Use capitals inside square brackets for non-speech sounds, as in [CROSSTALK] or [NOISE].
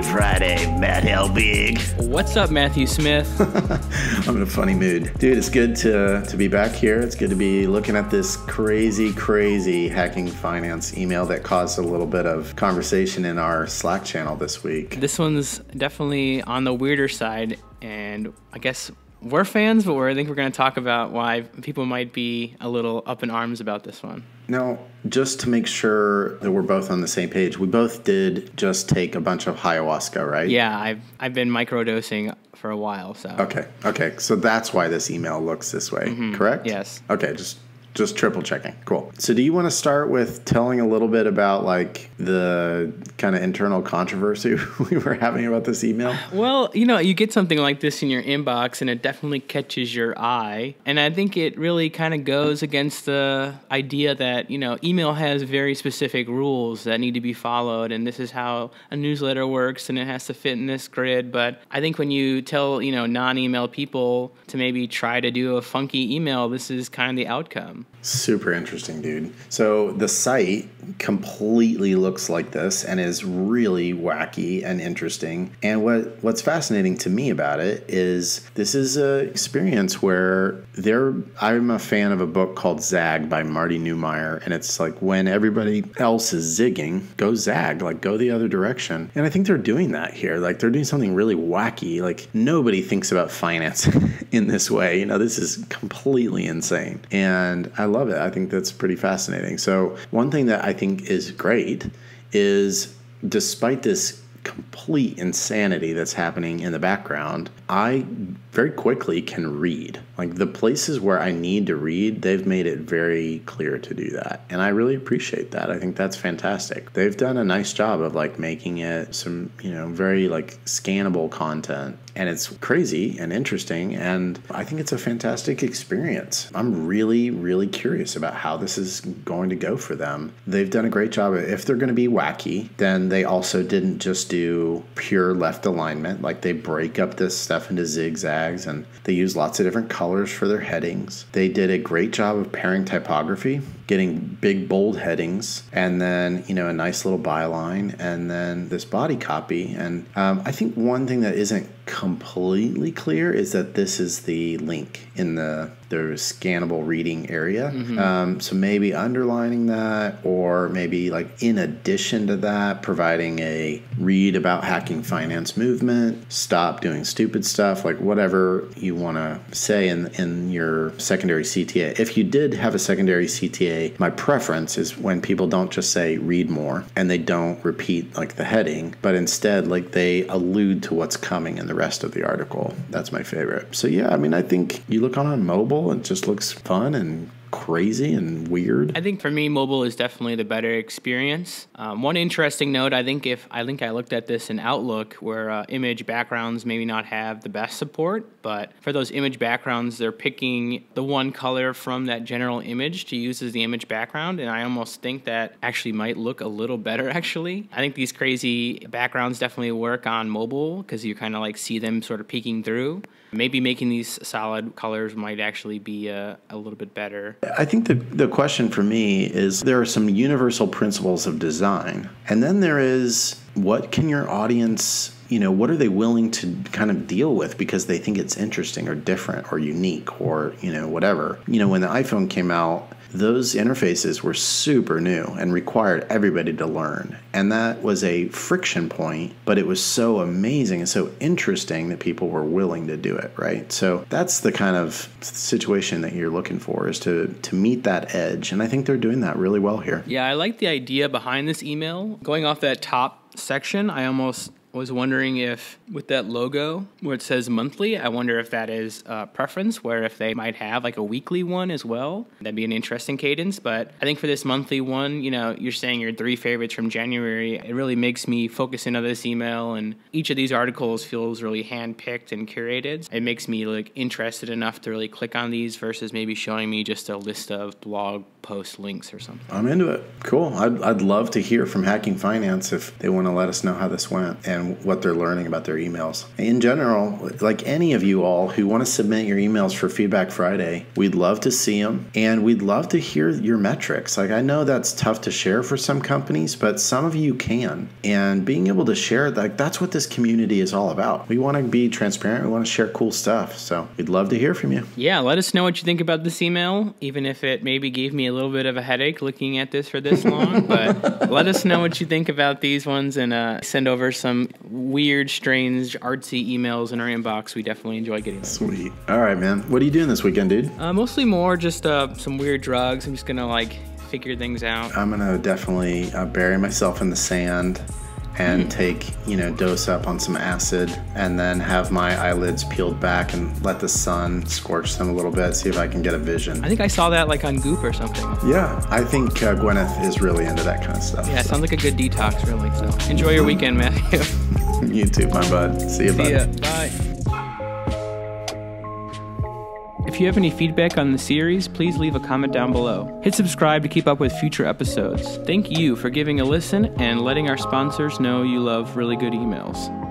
that hell big. What's up, Matthew Smith? [LAUGHS] I'm in a funny mood. Dude, it's good to, to be back here. It's good to be looking at this crazy, crazy hacking finance email that caused a little bit of conversation in our Slack channel this week. this one's definitely on the weirder side, and I guess we're fans, but we're, I think we're going to talk about why people might be a little up in arms about this one. Now, just to make sure that we're both on the same page, we both did just take a bunch of ayahuasca, right? Yeah, I've I've been microdosing for a while, so Okay. Okay. So that's why this email looks this way, mm-hmm. correct? Yes. Okay. Just just triple checking. Cool. So do you want to start with telling a little bit about like the kind of internal controversy [LAUGHS] we were having about this email? Well, you know, you get something like this in your inbox and it definitely catches your eye. And I think it really kind of goes against the idea that, you know, email has very specific rules that need to be followed. And this is how a newsletter works and it has to fit in this grid. But I think when you tell, you know, non email people to maybe try to do a funky email, this is kind of the outcome. Super interesting, dude. So the site completely looks like this and is really wacky and interesting. And what what's fascinating to me about it is this is a experience where there I'm a fan of a book called Zag by Marty Neumeier and it's like when everybody else is zigging, go zag, like go the other direction. And I think they're doing that here. Like they're doing something really wacky. Like nobody thinks about finance [LAUGHS] in this way. You know, this is completely insane. And I love it. I think that's pretty fascinating. So, one thing that I think is great is despite this complete insanity that's happening in the background, I very quickly can read. Like the places where I need to read, they've made it very clear to do that. And I really appreciate that. I think that's fantastic. They've done a nice job of like making it some, you know, very like scannable content. And it's crazy and interesting. And I think it's a fantastic experience. I'm really, really curious about how this is going to go for them. They've done a great job. If they're going to be wacky, then they also didn't just do pure left alignment. Like they break up this stuff into zigzags and they use lots of different colors for their headings. They did a great job of pairing typography, getting big bold headings, and then, you know, a nice little byline, and then this body copy. And um, I think one thing that isn't completely clear is that this is the link in the the scannable reading area. Um, so maybe underlining that, or maybe like in addition to that, providing a read about hacking finance movement, stop doing stupid stuff, like whatever you want to say in in your secondary CTA. If you did have a secondary CTA, my preference is when people don't just say read more and they don't repeat like the heading, but instead like they allude to what's coming in the rest of the article. That's my favorite. So yeah, I mean, I think you look on on mobile, it just looks fun and crazy and weird. I think for me, mobile is definitely the better experience. Um, one interesting note, I think if I think I looked at this in Outlook, where uh, image backgrounds maybe not have the best support, but for those image backgrounds, they're picking the one color from that general image to use as the image background, and I almost think that actually might look a little better. [LAUGHS] Actually, I think these crazy backgrounds definitely work on mobile because you kind of like see them sort of peeking through. Maybe making these solid colors might actually be uh, a little bit better. I think the, the question for me is there are some universal principles of design, and then there is what can your audience, you know, what are they willing to kind of deal with because they think it's interesting or different or unique or, you know, whatever. You know, when the iPhone came out, those interfaces were super new and required everybody to learn. And that was a friction point, but it was so amazing and so interesting that people were willing to do it, right? So that's the kind of situation that you're looking for is to to meet that edge. And I think they're doing that really well here. Yeah, I like the idea behind this email. Going off that top section, I almost was wondering if with that logo where it says monthly, I wonder if that is a preference where if they might have like a weekly one as well. That'd be an interesting cadence. But I think for this monthly one, you know, you're saying your three favorites from January. It really makes me focus in on this email and each of these articles feels really handpicked and curated. It makes me like interested enough to really click on these versus maybe showing me just a list of blog post links or something. I'm into it. Cool. I'd, I'd love to hear from Hacking Finance if they want to let us know how this went and what they're learning about their emails. In general, like any of you all who want to submit your emails for Feedback Friday, we'd love to see them and we'd love to hear your metrics. Like, I know that's tough to share for some companies, but some of you can. And being able to share, like, that's what this community is all about. We want to be transparent, we want to share cool stuff. So we'd love to hear from you. Yeah, let us know what you think about this email, even if it maybe gave me a little bit of a headache looking at this for this [LAUGHS] long. but let us know what you think about these ones and uh, send over some weird, strange, artsy emails in our inbox. We definitely enjoy getting them. Sweet. All right, man. What are you doing this weekend, dude? Uh, mostly more just uh, some weird drugs. I'm just gonna like figure things out. I'm gonna definitely uh, bury myself in the sand and take you know dose up on some acid and then have my eyelids peeled back and let the sun scorch them a little bit see if i can get a vision I think I saw that like on Goop or something. yeah i think uh, gwyneth is really into that kind of stuff Yeah, it sounds like a good detox, really. So enjoy your weekend, Matthew. [LAUGHS] you too my bud see you bud See ya. Bye. You have any feedback on the series, please leave a comment down below. Hit subscribe to keep up with future episodes. Thank you for giving a listen and letting our sponsors know you love really good emails.